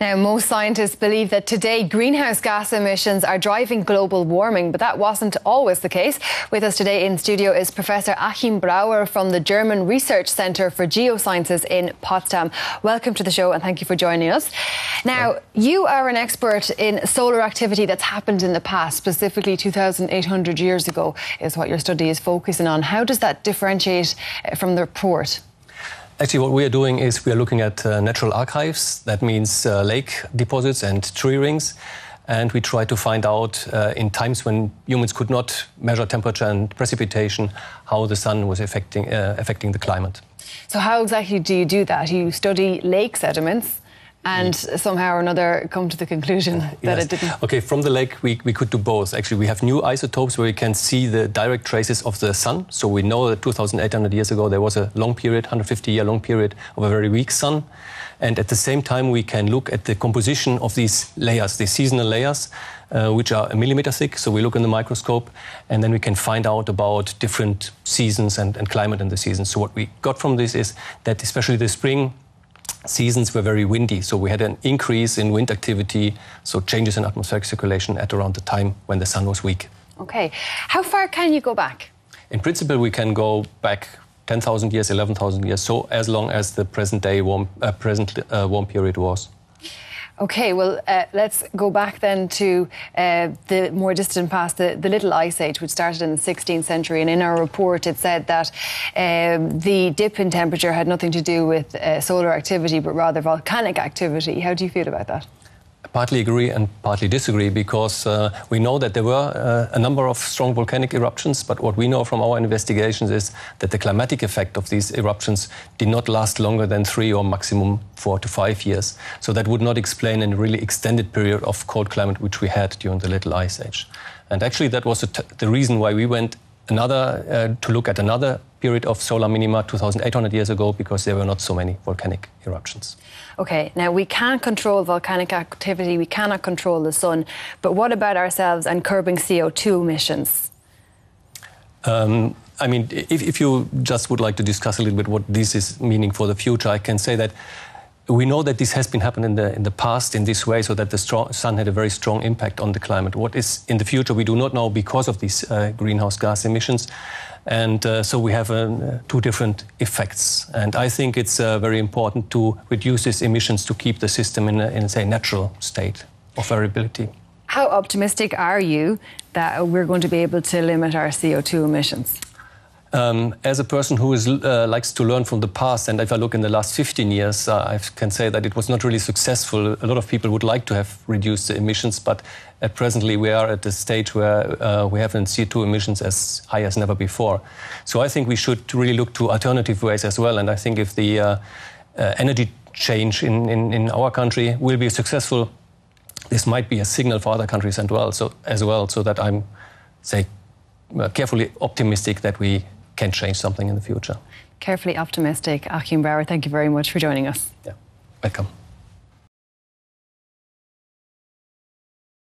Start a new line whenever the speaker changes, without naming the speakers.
Now, most scientists believe that today greenhouse gas emissions are driving global warming, but that wasn't always the case. With us today in studio is Professor Achim Brauer from the German Research Center for Geosciences in Potsdam. Welcome to the show and thank you for joining us. Now, you are an expert in solar activity that's happened in the past, specifically 2,800 years ago, is what your study is focusing on. How does that differentiate uh, from the report?
Actually, what we are doing is we are looking at uh, natural archives. That means uh, lake deposits and tree rings. And we try to find out uh, in times when humans could not measure temperature and precipitation how the sun was affecting, uh, affecting the climate.
So, how exactly do you do that? You study lake sediments and somehow or another come to the conclusion that
yes.
it didn't.
Okay, from the lake, we, we could do both. Actually, we have new isotopes where we can see the direct traces of the sun. So we know that 2,800 years ago there was a long period, 150 year long period of a very weak sun. And at the same time, we can look at the composition of these layers, these seasonal layers, uh, which are a millimeter thick. So we look in the microscope, and then we can find out about different seasons and, and climate in the seasons. So what we got from this is that especially the spring seasons were very windy, so we had an increase in wind activity, so changes in atmospheric circulation at around the time when the sun was weak.
Okay. How far can you go back?
In principle, we can go back 10,000 years, 11,000 years, so as long as the present day warm, uh, present uh, warm period was.
Okay, well, uh, let's go back then to uh, the more distant past, the, the, Little Ice Age, which started in the 16th century. And in our report, it said that um, the dip in temperature had nothing to do with uh, solar activity, but rather volcanic activity. How do you feel about that?
Partly agree and partly disagree because uh, we know that there were uh, a number of strong volcanic eruptions, but what we know from our investigations is that the climatic effect of these eruptions did not last longer than three or maximum four to five years. So that would not explain a really extended period of cold climate which we had during the Little Ice Age. And actually, that was the reason why we went another uh, to look at another period of solar minima 2,800 years ago because there were not so many volcanic eruptions.
Okay, now we can't control volcanic activity, we cannot control the sun, but what about ourselves and curbing CO2 emissions?
Um, I mean, if, if you just would like to discuss a little bit what this is meaning for the future, I can say that we know that this has been happening in the, in the past in this way, so that the strong, sun had a very strong impact on the climate. What is in the future, we do not know because of these uh, greenhouse gas emissions. And uh, so we have uh, two different effects. And I think it's uh, very important to reduce these emissions to keep the system in a, in say, natural state of variability.
How optimistic are you that we're going to be able to limit our CO2 emissions?
Um, as a person who is, uh, likes to learn from the past, and if I look in the last 15 years, uh, I can say that it was not really successful. A lot of people would like to have reduced the emissions, but at presently we are at a stage where uh, we have CO2 emissions as high as never before. So I think we should really look to alternative ways as well. And I think if the uh, uh, energy change in, in, in our country will be successful, this might be a signal for other countries as well. So as well, so that I'm say uh, carefully optimistic that we can change something in the future.
Carefully optimistic. Achim Brauer, thank you very much for joining us.
Yeah, welcome.